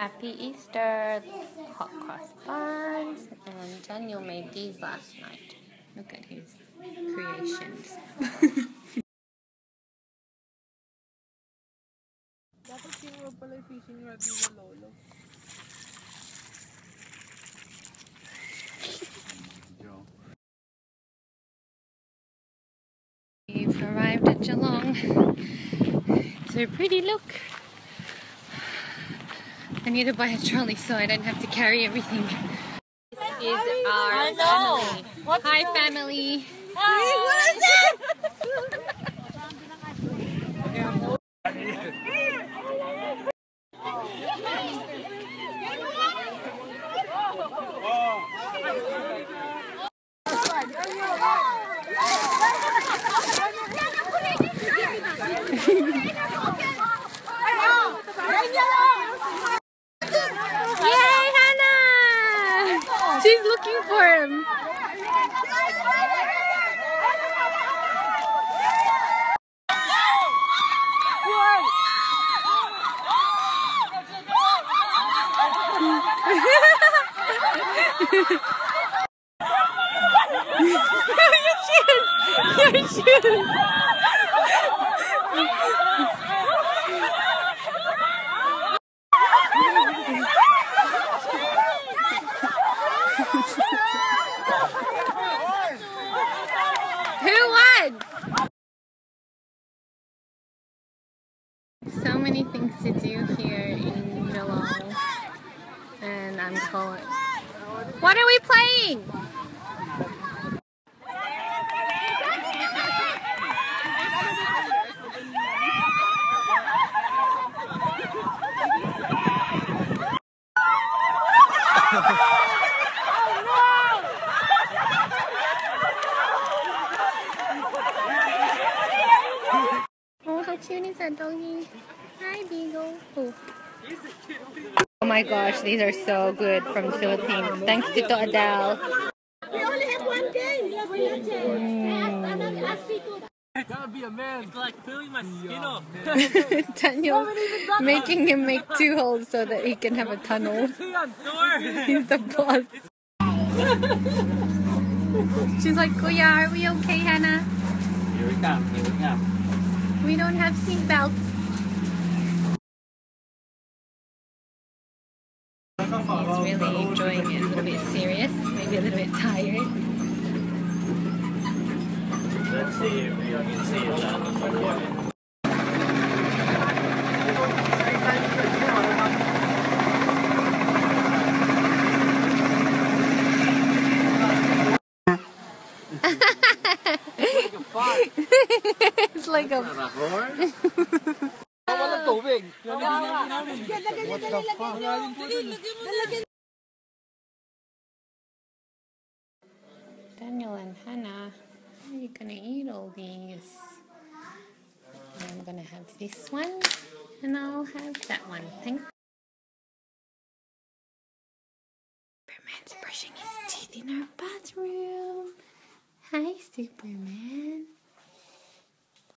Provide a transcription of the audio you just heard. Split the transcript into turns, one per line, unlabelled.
Happy Easter, hot cross buns, and Daniel made these last night. Look at his creations. We've arrived at Geelong. It's a pretty look. I need to buy a trolley so I don't have to carry everything. This is our family. Hi, family. Yay, Hannah! She's looking for him. Your shoes! Your shoes! Won? So many things to do here in Geelong. And I'm going. What are we playing? Oh, how cute is that doggy? Hi, Beagle. Oh. Oh my gosh, these are so good from the Philippines. Thanks to Tito Adele.
We only have one game. Yes, we have
Mm.
Gotta be a man.
It's like peeling my skin off.
Daniel's making him make two holes so that he can have a tunnel. He's the boss. She's like, Kuya, are we okay, Hannah?
Here we come. Here we come.
We don't have seat belts. He's really enjoying it. A little bit serious, maybe a little bit tired.
Let's see if we can see.
it's like a
Walang tubig.
Daniel and Hannah, how are you gonna eat all these? I'm gonna have this one, and I'll have that one. Thank. Superman's brushing his teeth in our bathroom. Hi, Superman.